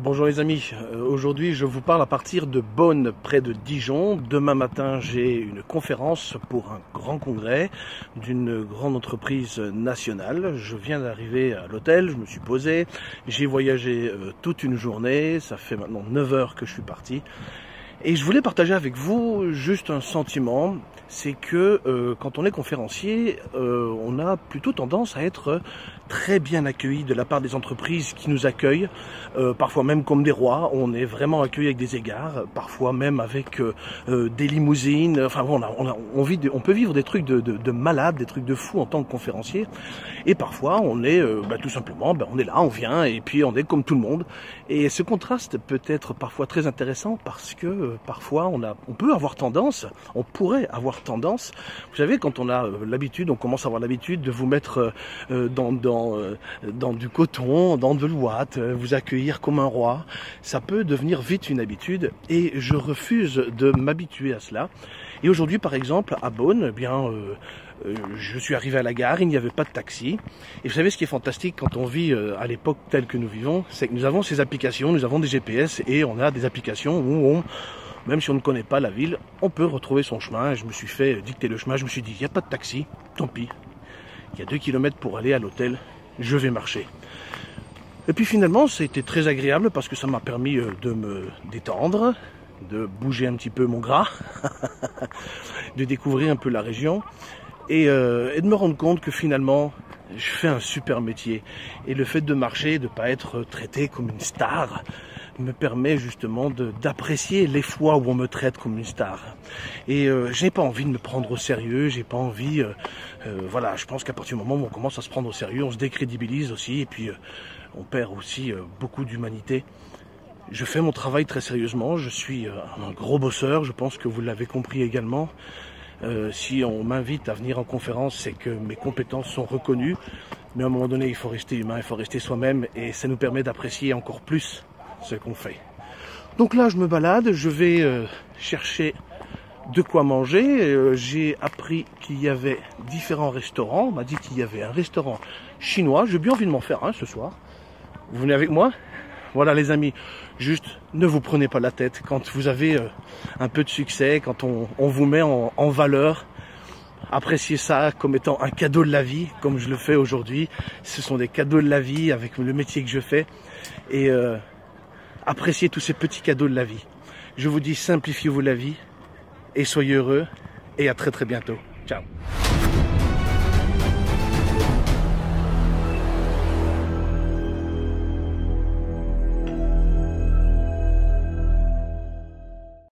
Bonjour les amis, Euh, aujourd'hui je vous parle à partir de Bonn, près de Dijon. Demain matin j'ai une conférence pour un grand congrès d'une grande entreprise nationale. Je viens d'arriver à l'hôtel, je me suis posé, j'ai voyagé euh, toute une journée, ça fait maintenant 9 heures que je suis parti. Et je voulais partager avec vous juste un sentiment, c'est que euh, quand on est conférencier, euh, on a plutôt tendance à être très bien accueilli de la part des entreprises qui nous accueillent, euh, parfois même comme des rois. On est vraiment accueilli avec des égards, parfois même avec euh, euh, des limousines. Enfin, on, a, on, a, on, vit, on peut vivre des trucs de, de, de malade, des trucs de fou en tant que conférencier. Et parfois, on est euh, bah, tout simplement, bah, on est là, on vient, et puis on est comme tout le monde. Et ce contraste peut être parfois très intéressant parce que euh, parfois on a, on peut avoir tendance, on pourrait avoir tendance. Vous savez, quand on a euh, l'habitude, on commence à avoir l'habitude de vous mettre euh, dans, dans, du coton, dans de l'ouate, vous accueillir comme un roi. Ça peut devenir vite une habitude et je refuse de m'habituer à cela. Et aujourd'hui, par exemple, à Bonn, eh bien, euh, euh, je suis arrivé à la gare, il n'y avait pas de taxi. Et vous savez ce qui est fantastique quand on vit euh, à l'époque telle que nous vivons, c'est que nous avons ces applications, nous avons des GPS et on a des applications où on, même si on ne connaît pas la ville, on peut retrouver son chemin. Je me suis fait dicter le chemin, je me suis dit, il n'y a pas de taxi, tant pis. Il y a deux kilomètres pour aller à l'hôtel, je vais marcher. Et puis finalement, ça a été très agréable parce que ça m'a permis euh, de me détendre, de bouger un petit peu mon gras, de découvrir un peu la région et, euh, et, de me rendre compte que finalement, je fais un super métier. Et le fait de marcher, de ne pas être traité comme une star, me permet justement d'apprécier les fois où on me traite comme une star. Et euh, je n'ai pas envie de me prendre au sérieux, j'ai pas envie... Euh, euh, voilà, je pense qu'à partir du moment où on commence à se prendre au sérieux, on se décrédibilise aussi, et puis on perd aussi beaucoup d'humanité. Je fais mon travail très sérieusement, je suis un gros bosseur, je pense que vous l'avez compris également. Euh, si on m'invite à venir en conférence, c'est que mes compétences sont reconnues. Mais à un moment donné, il faut rester humain, il faut rester soi-même, et ça nous permet d'apprécier encore plus ce qu'on fait. Donc là, je me balade, je vais euh, chercher de quoi manger. Euh, J'ai appris qu'il y avait différents restaurants. On m'a dit qu'il y avait un restaurant chinois. J'ai bien envie de m'en faire un ce soir. Vous venez avec moi? Voilà les amis, juste ne vous prenez pas la tête quand vous avez euh, un peu de succès, quand on, vous met en, en, valeur. Appréciez ça comme étant un cadeau de la vie, comme je le fais aujourd'hui. Ce sont des cadeaux de la vie avec le métier que je fais. Et euh, appréciez tous ces petits cadeaux de la vie. Je vous dis simplifiez-vous la vie et soyez heureux. Et à très très bientôt. Ciao